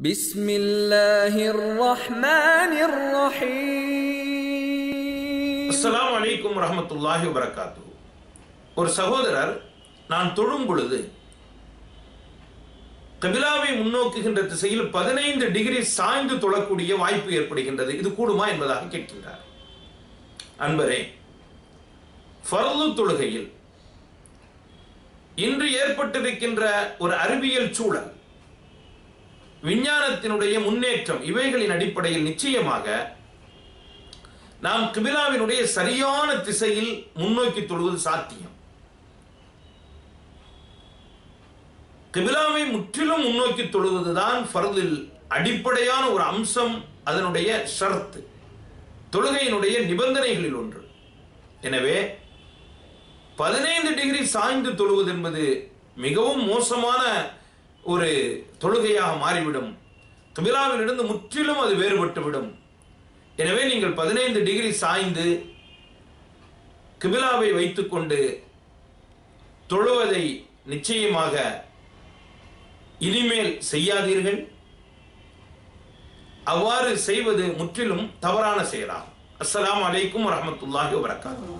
بسم الله الرحمن الرحيم அஸ்ஸலாமு அலைக்கும் வரஹ்மத்துல்லாஹி வபரகாத்து ஒரு சகோதரர் நான் தொழும் பொழுது கபிலாவை முன்னோக்குகின்ற திசையில் பதினைந்து டிகிரி சாய்ந்து தொழக்கூடிய வாய்ப்பு ஏற்படுகின்றது இது கூடுமா என்பதாக கேட்கின்றார் அன்பரே ஃபர்து தொழுகையில் இன்று ஏற்பட்டிருக்கின்ற ஒரு அறிவியல் சூழல் விஞ்ஞானத்தினுடைய முன்னேற்றம் இவைகளின் அடிப்படையில் நிச்சயமாக நாம் கிபிலாவினுடைய சரியான திசையில் முன்னோக்கி தொழுவது சாத்தியம். கிபிலாவை முற்றிலும் முன்னோக்கி தொழுவதுதான் ஃபர்தில் அடிப்படையான ஒரு அம்சம் அதனுடைய ஷர்த்து. தொழுகையினுடைய நிபந்தனைகளில் ஒன்று. எனவே பதினைந்து டிகிரி சாய்ந்து தொழுவது என்பது மிகவும் மோசமான ஒரு தொழுகையாக மாறிவிடும். கிபிலாவிலிருந்து முற்றிலும் அது வேறுபட்டுவிடும். எனவே நீங்கள் பதினைந்து டிகிரி சாய்ந்து கிபிலாவை வைத்துக்கொண்டு தொழுவதை நிச்சயமாக இனிமேல் செய்யாதீர்கள். அவ்வாறு செய்வது முற்றிலும் தவறான செயலாகும். அஸ்லாம் அலைக்கும் வரமத்துல்லாஹி வபரகாத்துஹு.